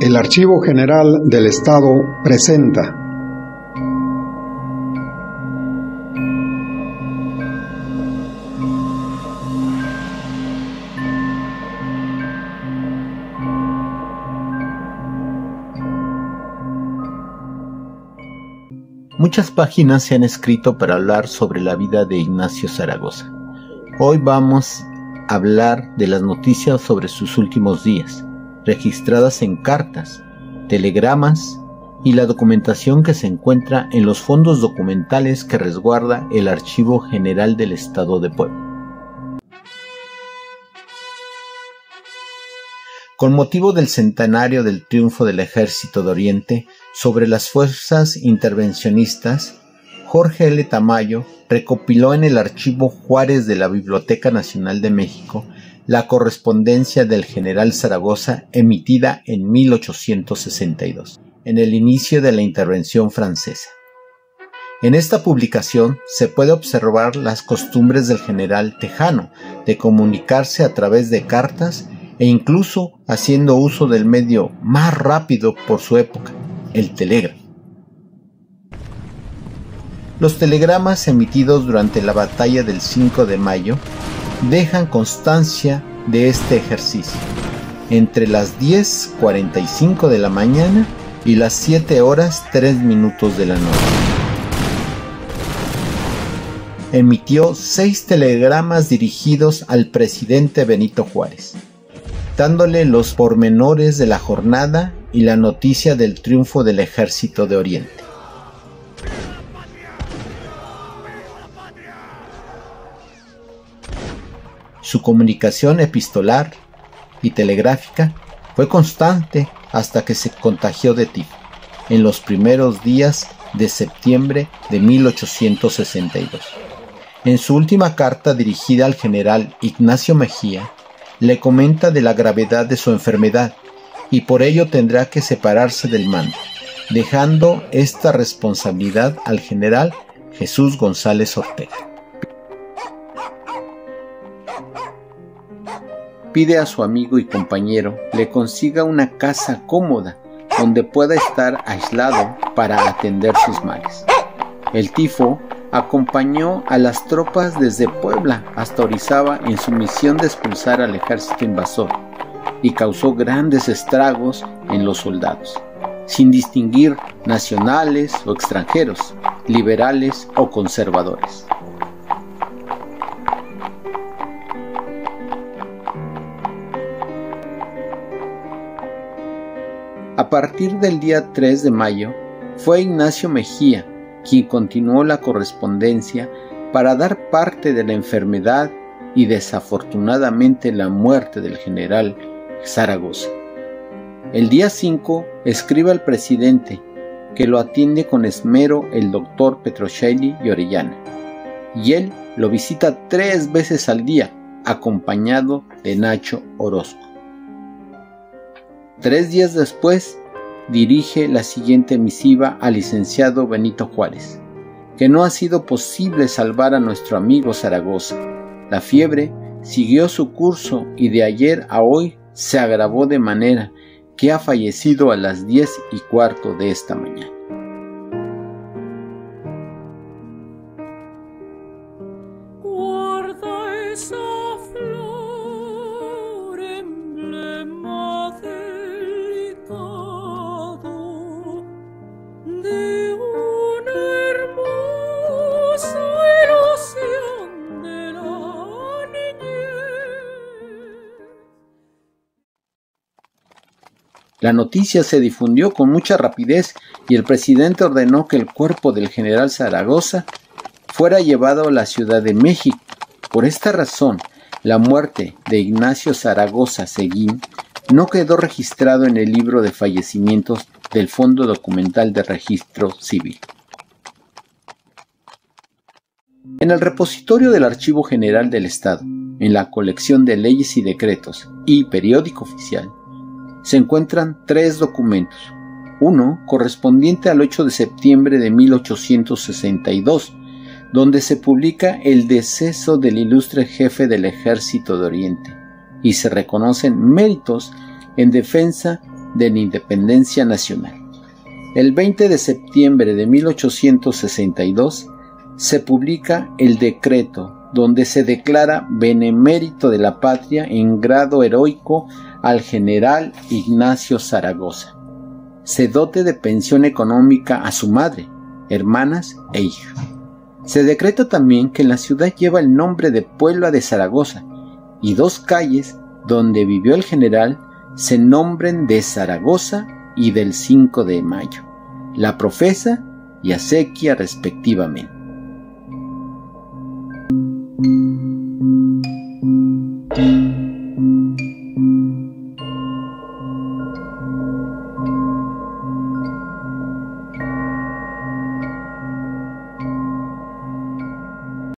El Archivo General del Estado presenta Muchas páginas se han escrito para hablar sobre la vida de Ignacio Zaragoza. Hoy vamos a hablar de las noticias sobre sus últimos días, registradas en cartas, telegramas y la documentación que se encuentra en los fondos documentales que resguarda el Archivo General del Estado de Puebla. Con motivo del centenario del triunfo del Ejército de Oriente sobre las fuerzas intervencionistas, Jorge L. Tamayo recopiló en el archivo Juárez de la Biblioteca Nacional de México la correspondencia del general Zaragoza emitida en 1862, en el inicio de la intervención francesa. En esta publicación se puede observar las costumbres del general Tejano de comunicarse a través de cartas e incluso haciendo uso del medio más rápido por su época, el telégrafo. Los telegramas emitidos durante la batalla del 5 de mayo dejan constancia de este ejercicio entre las 10.45 de la mañana y las 7 horas 3 minutos de la noche. Emitió seis telegramas dirigidos al presidente Benito Juárez los pormenores de la jornada y la noticia del triunfo del ejército de Oriente. Su comunicación epistolar y telegráfica fue constante hasta que se contagió de tifo en los primeros días de septiembre de 1862. En su última carta dirigida al general Ignacio Mejía, le comenta de la gravedad de su enfermedad y por ello tendrá que separarse del mando, dejando esta responsabilidad al general Jesús González Ortega. Pide a su amigo y compañero le consiga una casa cómoda donde pueda estar aislado para atender sus males. El tifo acompañó a las tropas desde Puebla hasta Orizaba en su misión de expulsar al ejército invasor y causó grandes estragos en los soldados, sin distinguir nacionales o extranjeros, liberales o conservadores. A partir del día 3 de mayo, fue Ignacio Mejía, quien continuó la correspondencia para dar parte de la enfermedad y desafortunadamente la muerte del general Zaragoza. El día 5 escribe al presidente que lo atiende con esmero el doctor Petrocelli y Orellana, y él lo visita tres veces al día acompañado de Nacho Orozco. Tres días después dirige la siguiente misiva al licenciado Benito Juárez, que no ha sido posible salvar a nuestro amigo Zaragoza. La fiebre siguió su curso y de ayer a hoy se agravó de manera que ha fallecido a las diez y cuarto de esta mañana. La noticia se difundió con mucha rapidez y el presidente ordenó que el cuerpo del general Zaragoza fuera llevado a la Ciudad de México. Por esta razón, la muerte de Ignacio Zaragoza Seguín no quedó registrado en el libro de fallecimientos del Fondo Documental de Registro Civil. En el repositorio del Archivo General del Estado, en la colección de leyes y decretos y periódico oficial, se encuentran tres documentos. uno correspondiente al 8 de septiembre de 1862, donde se publica el deceso del ilustre jefe del ejército de Oriente y se reconocen méritos en defensa de la independencia nacional. El 20 de septiembre de 1862 se publica el decreto donde se declara benemérito de la patria en grado heroico al general Ignacio Zaragoza. Se dote de pensión económica a su madre, hermanas e hija. Se decreta también que la ciudad lleva el nombre de Puebla de Zaragoza y dos calles donde vivió el general se nombren de Zaragoza y del 5 de mayo, la profesa y acequia respectivamente.